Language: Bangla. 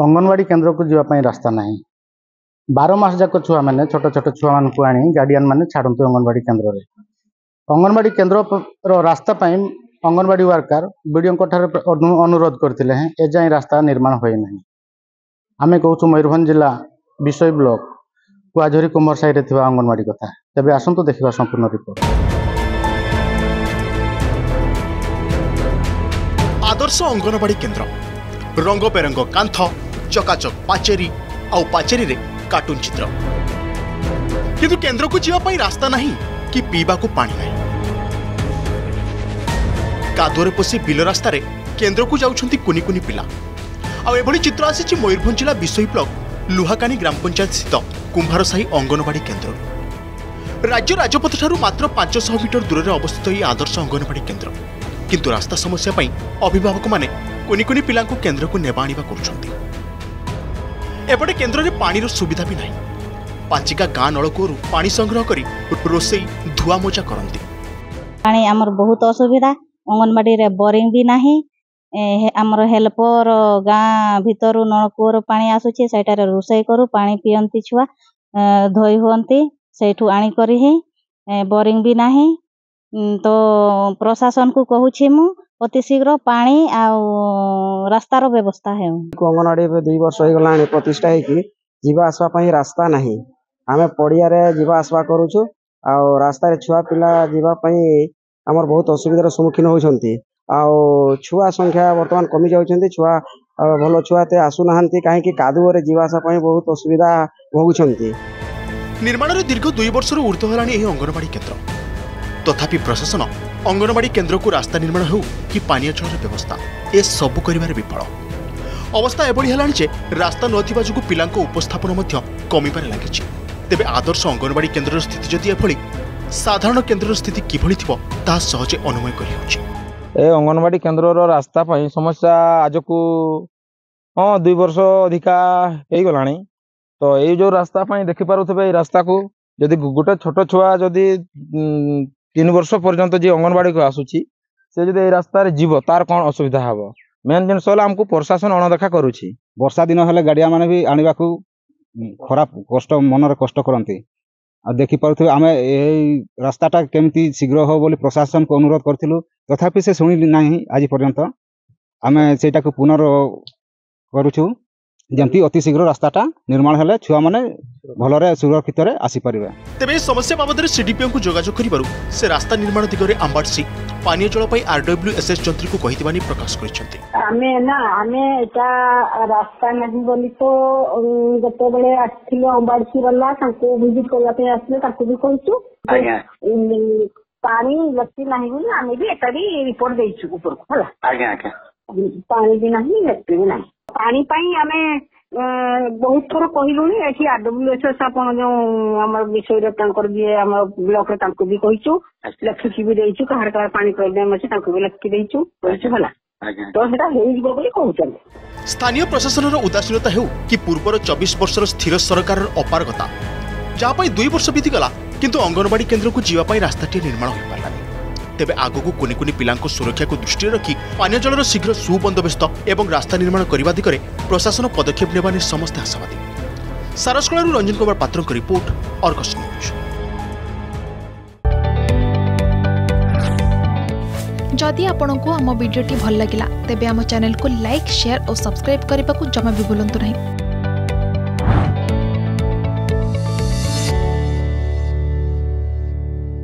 ଅଙ୍ଗନବାଡ଼ି କେନ୍ଦ୍ରକୁ ଯିବା ପାଇଁ ରାସ୍ତା ନାହିଁ ବାର ମାସ ଯାକ ଛୁଆମାନେ ଛୋଟ ଛୋଟ ଛୁଆମାନଙ୍କୁ ଆଣି ଗାର୍ଡ଼ିଆନ୍ ମାନେ ଛାଡ଼ନ୍ତୁ ଅଙ୍ଗନବାଡ଼ି କେନ୍ଦ୍ରରେ ଅଙ୍ଗନବାଡ଼ି କେନ୍ଦ୍ରର ରାସ୍ତା ପାଇଁ ଅଙ୍ଗନବାଡ଼ି ୱାର୍କର ବିଡ଼ିଓଙ୍କ ଠାରେ ଅନୁରୋଧ କରିଥିଲେ ହେଁ ଏଯାଏଁ ରାସ୍ତା ନିର୍ମାଣ ହୋଇନାହିଁ ଆମେ କହୁଛୁ ମୟୂରଭଞ୍ଜ ଜିଲ୍ଲା ବିଷୟ ବ୍ଲକ କୁଆଝରି କୁମର ସାହିରେ ଥିବା ଅଙ୍ଗନବାଡ଼ି କଥା ତେବେ ଆସନ୍ତୁ ଦେଖିବା ସମ୍ପୂର୍ଣ୍ଣ ରିପୋର୍ଟ ଆଦର୍ଶ ଅଙ୍ଗନବାଡ଼ି କେନ୍ଦ୍ର ରଙ୍ଗବେରଙ୍ଗ କାନ୍ଥ চকাচক পাচেরি আউ পাচেরিরে কার্টুন চিত্র কিন্তু কেন্দ্রকু যাওয়া পাই রাস্তা না কি পিবাকু পানি না কাদুরে পশি বিল রাস্তায় কেন্দ্রকু যাচ্ছেন কুনি কুনি পিলা আভি চিত্র আসিছে ময়ূরভঞ্জ জেলা বিষয় ব্লক লুহাকানি গ্রাম পঞ্চায়েত স্থিত কুম্ভারসাহি অঙ্গনবাড়ি কেন্দ্র রাজ্য রাজপথ ঠার মাত্র পাঁচশহ মিটর দূরে অবস্থিত এই আদর্শ অঙ্গনবাড়ি কেন্দ্র কিন্তু রাস্তা সমস্যা পাই অভিভাবক মানে কুনি কুনি পিলা কেন্দ্রক নেবা আনবা করছেন এপটে কেন্দ্রে পাঁর সুবিধা বি না পাচিকা গাঁ নলকূপর পা সংগ্রহ করে রোষেই ধুয়া মোজা করতে পাঁচ আমার বহুত অসুবিধা অঙ্গনবাড়ি বোরিং বি না আমার হেল্পর গাঁ ভিতর নলকূপর পা আসুছে সেটার রোষেই করু পা পিয়ন্তি ছুয়া ধোই হুঁতি সেইঠু আনিকরি হি বোরিং বি না তো প্রশাসন কু কুছি মু অতি শীঘ্র পানি আউ রাস্তার ব্যবস্থা হেউ অঙ্গনওয়াড়ি দুই বর্ষ হয়ে প্রতিষ্ঠা হয়েকি যা আসবা রাস্তা না আমি পড়িয়ারে যা আসবা করুছু আউ রাস্তায় ছুয়া পিলা যা আমার বহুত অসুবিধার সম্মুখীন হচ্ছেন আউ ছুয়া সংখ্যা বর্তমান কমি যাচ্ছেন ছুয়া ଭଲ ଛୁଆ ଏତେ ଆସୁନାହାନ୍ତି କାହିଁକି କାଦୁଅରେ ଯିବା ଆସିବା ପାଇଁ ବହୁତ ଅସୁବିଧା ଭୋଗୁଛନ୍ତି ନିର୍ମାଣରେ ଦୀର୍ଘ ଦୁଇ ବର୍ଷରୁ ଉର୍ଦ୍ଧ୍ୱ ହେଲାଣି ଏହି ଅଙ୍ଗନବାଡ଼ି କେନ୍ଦ୍ର ତଥାପି ପ୍ରଶାସନ অঙ্গনবাড়ি কেন্দ্রক রাস্তা নির্মাণ হেউ কি পানীয় জলের ব্যবস্থা এসবু করবার বিফল অবস্থা এভাবে হল যে রাস্তা নথিবা যোগ পিলা উপস্থাপন কমিবার লাগিছে তেবে আদর্শ অঙ্গনবাড়ি কেন্দ্রর স্থিতি যদি এভাবে সাধারণ কেন্দ্রর স্থিতি কিভাবে থিব তা সহজে অনুময় হচ্ছে করিহেউছে ଏ ଅଙ୍ଗନବାଡ଼ି କେନ୍ଦ୍ରର ରାସ୍ତା ପାଇଁ ସମସ୍ୟା ଆଜକୁ ହଁ ଦୁଇ ବର୍ଷ ଅଧିକା ହେଇଗଲାଣି ତ ଏଇ ଯେଉଁ ରାସ୍ତା ପାଇଁ ଦେଖିପାରୁଥିବେ ଏଇ ରାସ୍ତାକୁ যদি গোটে ছোট ছুয়া যদি তিন বর্ষ পর্যন্ত যে অঙ্গনবাড়িকে আসুছি সে যদি এই রাস্তায় যাব তার কোণ অসুবিধা হব মেন জিনিস হল আমি প্রশাসন অণদেখা করুছি বর্ষা দিন হলে গাড়িয়া মানে বি আনবাকু ଖରାପ କଷ୍ଟ ମନରେ କଷ୍ଟ କରନ୍ତି ଆଉ ଦେଖିପାରୁଥିବେ ଆମେ ଏଇ ରାସ୍ତାଟା କେମିତି ଶୀଘ୍ର ହବ ବୋଲି ପ୍ରଶାସନକୁ ଅନୁରୋଧ କରିଥିଲୁ ତଥାପି ସେ ଶୁଣିଲି ନାହିଁ ଆଜି ପର୍ଯ୍ୟନ୍ତ ଆମେ ସେଇଟାକୁ ପୁନର କରୁଛୁ ଯେମିତି ଅତି ଶୀଘ୍ର ରାସ୍ତାଟା ନିର୍ମାଣ ହେଲେ ଛୁଆମାନେ ଭଲରେ ସୁରକ୍ଷିତରେ ଆସିପାରିବେ ତେବେ ଏହି ସମସ୍ୟା ବାବଦରେ ସିଡିପିଓଙ୍କୁ ଯୋଗାଯୋଗ କରିବାରୁ ସେ ରାସ୍ତା ନିର୍ମାଣ ଦିଗରେ ଆମ୍ବାଡସି ପାନୀୟ ଜଳ ପାଇଁ ଆରଡବ୍ଲ୍ୟୁଏସ୍ଏସ୍ ଯନ୍ତ୍ରୀଙ୍କୁ କହିଥିବା ନେଇ ପ୍ରକାଶ କରିଛନ୍ତି ଆମେ ନା ଆମେ ଏଟା ରାସ୍ତା ନାହିଁ ବୋଲି ତ ଯେତେବେଳେ ଆସିଥିଲେ ଅମ୍ବାଡସି ବାଲା ତାଙ୍କୁ ଭିଜିଟ୍ କରିବା ପାଇଁ ଆସିଲେ ତାଙ୍କୁ ବି କହିଛୁ ପାଣି ଇଲେକ୍ଟ୍ରି ନାହିଁ ବୋଲି ଆମେ ବି ଏଟା ବି ରିପୋର୍ଟ ଦେଇଛୁ ଉପରକୁ ହେଲା ପାଣି ବି ନାହିଁ ଇଲେକ୍ଟ୍ରି ବି ନାହିଁ ପାଣି ପାଇଁ ଆମେ ବହୁତ ଥର କହିଲୁଣି ଏଠି ଆରଡବ୍ଲ୍ୟୁଏଚଓ ଆପଣ ଯୋଉ ଆମର ବିଷୟରେ ତାଙ୍କର ଯିଏ ଆମ ବ୍ଲକରେ ତାଙ୍କୁ ବି କହିଛୁ ଲେଖିକି ବି ଦେଇଛୁ କାହାର କାହାର ପାଣି ପ୍ରୋବ୍ଲେମ୍ ଅଛି ତାଙ୍କୁ ବି ଲେଖିକି ଦେଇଛୁ କହିଛୁ ହେଲା ତ ସେଟା ହେଇଯିବ ବୋଲି କହୁଛନ୍ତି ସ୍ଥାନୀୟ ପ୍ରଶାସନର ଉଦାସୀନତା ହେଉ କି ପୂର୍ବର ଚବିଶ ବର୍ଷର ସ୍ଥିର ସରକାରର ଅପାରଗତା ଯାହା ପାଇଁ ଦୁଇ ବର୍ଷ ବିତିଗଲା କିନ୍ତୁ ଅଙ୍ଗନବାଡି କେନ୍ଦ୍ରକୁ ଯିବା ପାଇଁ ରାସ୍ତାଟିଏ ନିର୍ମାଣ ହୋଇପାରିଲାନି তেবে আগକୁ কোনি কোনি pilaং কো সুরক্ষা কো দৃষ্টি ৰখি পানী জলৰ শীঘ্ৰ সুবন্ধ ব্যস্ত এবং ৰাস্তা নিৰ্মাণ কৰিবাদি কৰে প্ৰশাসন পদক্ষেপ লবনি সমস্ত আসৱাদি Saraswati ৰ ৰঞ্জন গোৱৰ পત્રৰ ৰিপৰ্ট অৰ্গজ নিউজ যদি আপোনাকো আমা ভিডিঅ'টি ভাল লাগিলা তেবে আমা চানেল কো লাইক শেয়াৰ অৱ সাবস্ক্রাইব কৰিবাকো জমাবি বুলন্ত নহয়